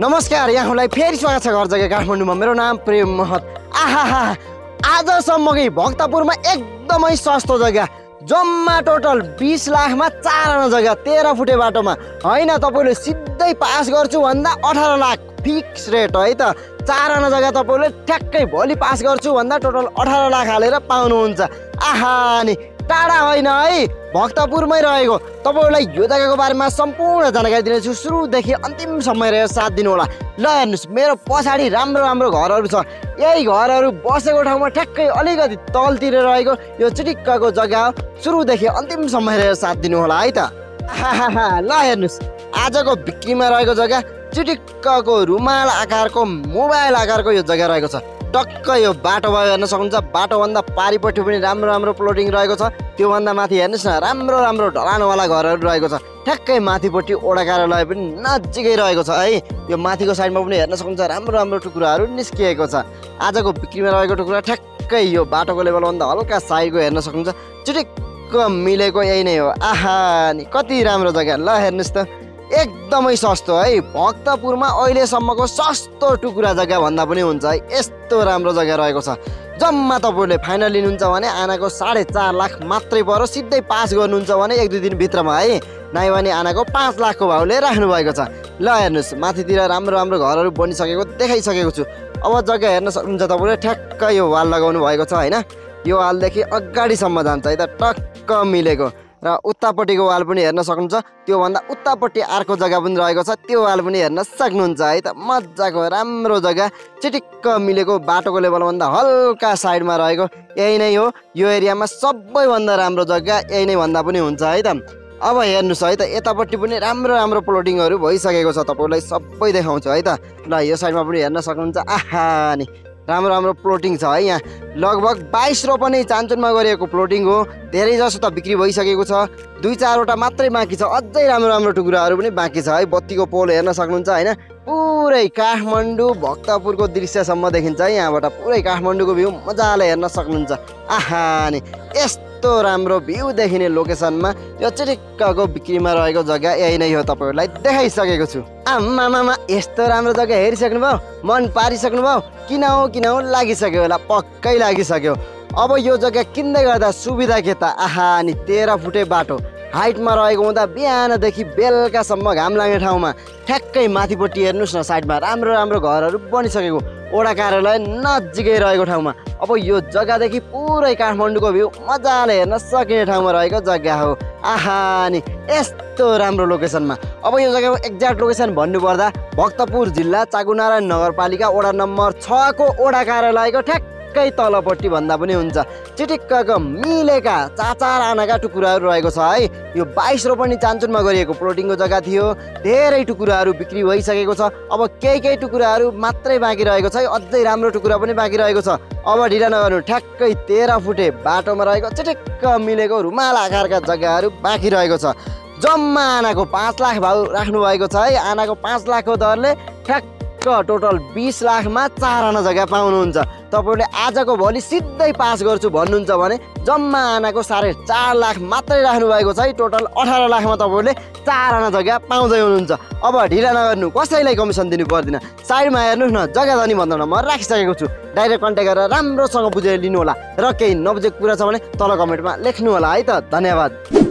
नमस्कार यहाँलाई फेरि स्वागत छ घर जग्गा काठमाडौँमा। मेरो नाम प्रेम महत। आहा आजसम्मकै भक्तपुरमा एकदमै सस्तो जग्गा। जम्मा टोटल बिस लाखमा चारवटा जग्गा तेह्र फुटे बाटोमा। होइन तपाईँले सिधै पास गर्छु भन्दा अठार लाख फिक्स रेट है त? चारवटा जग्गा तपाईँले ठ्याक्कै भोलि पास गर्छु भन्दा टोटल अठार लाख हालेर पाउनुहुन्छ। आहा नि टाढा होइन है। भक्तपुरमै रहेको। तपाईँहरूलाई यो जग्गाको बारेमा सम्पूर्ण जानकारी दिनेछु। सुरुदेखि अन्तिमसम्म रहेर साथ दिनुहोला ल हेर्नुहोस् मेरो पछाडि राम्रो राम्रो घरहरू छ। यही घरहरू बसेको ठाउँमा ठ्याक्कै अलिकति तलतिर रहेको यो चिटिक्कको जग्गा हो। सुरुदेखि अन्तिमसम्म हेरेर साथ दिनुहोला है त। ल हेर्नुहोस्। आजको बिक्रीमा रहेको जग्गा चिटिक्कको रुमाल आकारको मोबाइल आकारको यो जग्गा रहेको छ। टक्क यो बाटो भयो हेर्न सक्नुहुन्छ। बाटोभन्दा पारिपट्टि पनि राम्रो राम्रो प्लोटिङ रहेको छ। त्योभन्दा माथि हेर्नुहोस् न राम्रो राम्रो ढलानवाला घरहरू रहेको छ। ठ्याक्कै माथिपट्टि ओडा कार्यालय पनि नजिकै रहेको छ है। यो माथिको साइडमा पनि हेर्न सक्नुहुन्छ राम्रो राम्रो टुक्राहरू निस्किएको छ। आजको बिक्रीमा रहेको टुक्रा ठ्याक्कै यो बाटोको लेभलभन्दा हल्का साइडको हेर्न सक्नुहुन्छ। चिटिक्क मिलेको यही नै हो। आहा नि कति राम्रो जग्गा। ल हेर्नुहोस् त। एकदमै सस्तो है। भक्तपुरमा अहिलेसम्मको सस्तो टुक्रा जग्गा भन्दा पनि हुन्छ है। यस्तो राम्रो जग्गा रहेको छ। जम्मा तपाईँले फाइनल लिनुहुन्छ भने आनाको साढे चार लाख मात्रै पऱ्यो सिधै पास गर्नुहुन्छ भने एक दुई दिनभित्रमा है। नाइ भने आनाको पाँच लाखको भाउले राख्नु भएको छ। ल हेर्नुहोस् माथितिर राम्रो राम्रो घरहरू बनिसकेको देखाइसकेको छु। अब जग्गा हेर्न सक्नुहुन्छ तपाईँले ठ्याक्क यो वाल लगाउनु भएको छ होइन? यो वालदेखि अगाडिसम्म जान्छ है त टक्क मिलेको। र उतापट्टिको वाल पनि हेर्न सक्नुहुन्छ। त्योभन्दा उतापट्टि अर्को जग्गा पनि रहेको छ। त्यो वाल पनि हेर्न सक्नुहुन्छ है त। मजाको राम्रो जग्गा। चिटिक्क मिलेको बाटोको लेभलभन्दा हल्का साइडमा रहेको यही नै हो। यो एरियामा सबैभन्दा राम्रो जग्गा यही नै भन्दा पनि हुन्छ है त। अब हेर्नुहोस् है त। यतापट्टि पनि राम्रो राम्रो प्लोटिङहरू भइसकेको छ। तपाईँलाई सबै देखाउँछु है त। ल यो साइडमा पनि हेर्न सक्नुहुन्छ। आहा नि। राम्रो राम्रो प्लोटिङ छ है यहाँ। लगभग बाइस रोपनी चान्चुनमा गरिएको प्लोटिङ हो। धेरै जसो त बिक्री भइसकेको छ। दुई चारवटा मात्रै बाँकी छ। अझै राम्रो राम्रो टुक्राहरू पनि बाँकी छ है। बत्तीको पोल हेर्न सक्नुहुन्छ होइन। पुरै काठमाडौँ भक्तपुरको दृश्यसम्म देखिन्छ है यहाँबाट। पुरै काठमाडौँको भ्यू मजाले हेर्न सक्नुहुन्छ। आहा नि यस्तो राम्रो भ्यू देखिने लोकेसनमा यो चिटिक्कको बिक्रीमा रहेको जग्गा यही नै हो तपाईँहरूलाई देखाइसकेको छु। आमामामा यस्तो राम्रो जग्गा हेरिसक्नुभयो मन पारिसक्नुभयो किन हो किन हो लागिसक्यो होला पक्कै लागिसक्यो। अब यो जग्गा किन्दै गर्दा सुविधा के त? आहा नि तेह्र फुटे बाटो। हाइटमा रहेको हुँदा बिहानदेखि बेलुकासम्म घाम लाग्ने ठाउँमा ठ्याक्कै माथिपट्टि हेर्नुहोस् न साइडमा राम्रो राम्रो घरहरू बनिसकेको ओडा कार्यालय नजिकै रहेको ठाउँमा। अब यो जग्गादेखि पुरै काठमाडौँको भ्यू मजाले हेर्न सकिने ठाउँमा रहेको जग्गा हो। आहा नि यस्तो राम्रो लोकेसनमा। अब यो जग्गाको एक्ज्याक्ट लोकेसन भन्नुपर्दा भक्तपुर जिल्ला चाकुनारायण नगरपालिका वडा नम्बर छको ओडा कार्यालयको ठ्याक्कै तलपट्टि भन्दा पनि हुन्छ। चिटिक्कको मिलेका चाचार आनाका टुकुराहरू रहेको छ है। यो बाइस रोपनी चान्चुनमा गरिएको प्लोटिङको जग्गा थियो। धेरै टुकुराहरू बिक्री भइसकेको छ। अब केही केही टुकुराहरू मात्रै बाँकी रहेको छ है। अझै राम्रो टुकुरा पनि बाँकी रहेको छ। अब ढिला नगर्नु ठ्याक्कै तेह्र फुटे बाटोमा रहेको चिटिक्क मिलेको रुमाल आकारका जग्गाहरू बाँकी रहेको छ। जम्मा आनाको पाँच लाख भाउ राख्नु भएको छ है। आनाको पाँच लाखको दरले ठ्याक्क टोटल बिस लाखमा चार आना जग्गा पाउनुहुन्छ। तपाईँले आजको भोलि सिधै पास गर्छु भन्नुहुन्छ भने जम्मा आनाको साढे चार लाख मात्रै राख्नु भएको छ। है टोटल अठार लाखमा तपाईँले चार आना जग्गा पाउँदै हुनुहुन्छ। अब ढिला नगर्नु कसैलाई कमिसन दिनु पर्दैन। साइडमा हेर्नुहोस् न जग्गा धनी भन्दा नम्बर राखिसकेको छु। डाइरेक्ट कन्ट्याक्ट गरेर राम्रोसँग बुझेर लिनु होला र केही नबुझेको कुरा छ भने तल कमेन्टमा लेख्नु होला है त धन्यवाद।